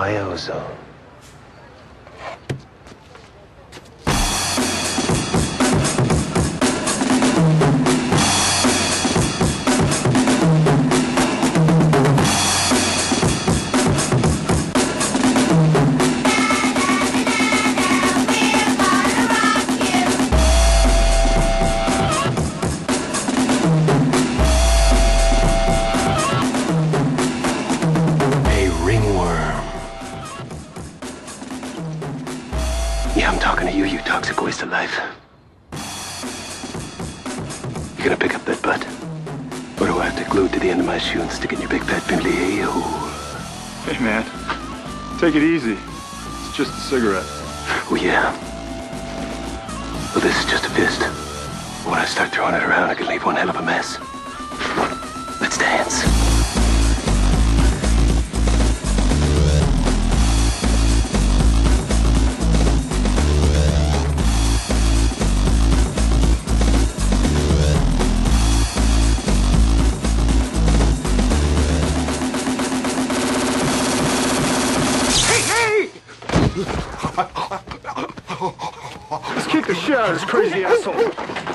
my ozone. Yeah, I'm talking to you, you toxic waste of life. You gonna pick up that butt? Or do I have to glue it to the end of my shoe and stick it in your big fat pimply a-hole? Hey, man. Take it easy. It's just a cigarette. Oh, yeah. Well, this is just a fist. When I start throwing it around, I could leave one hell of a mess. Let's dance. Let's kick the shit out of this crazy asshole.